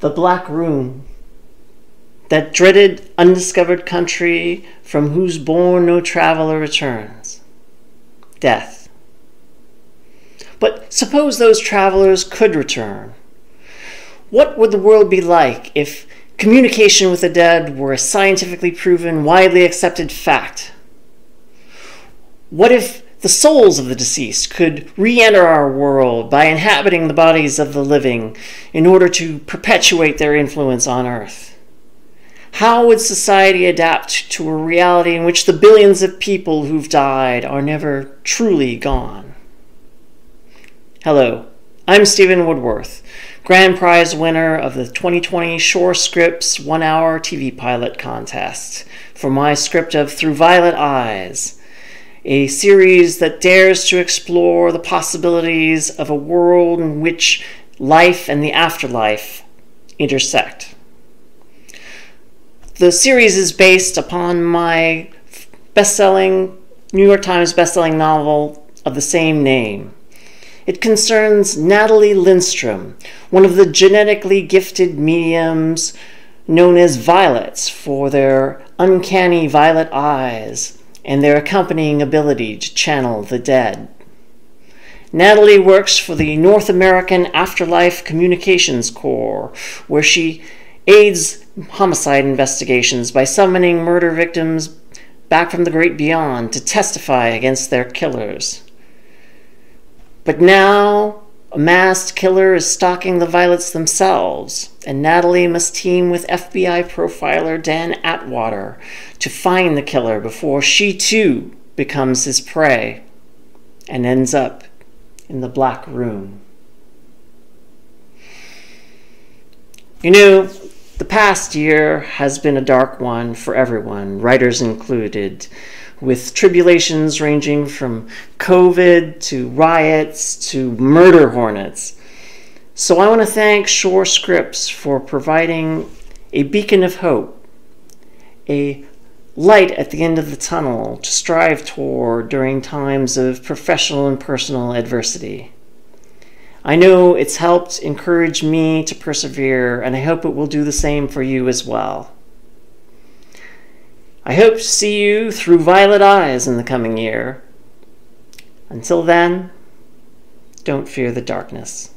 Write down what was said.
The Black Room. That dreaded undiscovered country from whose bourne no traveler returns. Death. But suppose those travelers could return. What would the world be like if communication with the dead were a scientifically proven, widely accepted fact? What if the souls of the deceased could re enter our world by inhabiting the bodies of the living in order to perpetuate their influence on earth? How would society adapt to a reality in which the billions of people who've died are never truly gone? Hello, I'm Stephen Woodworth, Grand Prize winner of the 2020 Shore Scripts One Hour TV Pilot Contest for my script of Through Violet Eyes a series that dares to explore the possibilities of a world in which life and the afterlife intersect. The series is based upon my best-selling New York Times best-selling novel of the same name. It concerns Natalie Lindstrom, one of the genetically gifted mediums known as violets for their uncanny violet eyes and their accompanying ability to channel the dead. Natalie works for the North American Afterlife Communications Corps, where she aids homicide investigations by summoning murder victims back from the great beyond to testify against their killers. But now a masked killer is stalking the Violets themselves, and Natalie must team with FBI profiler Dan Atwater to find the killer before she too becomes his prey and ends up in the black room. You know, the past year has been a dark one for everyone, writers included with tribulations ranging from COVID to riots to murder hornets. So I want to thank Shore Scripts for providing a beacon of hope, a light at the end of the tunnel to strive toward during times of professional and personal adversity. I know it's helped encourage me to persevere, and I hope it will do the same for you as well. I hope to see you through violet eyes in the coming year. Until then, don't fear the darkness.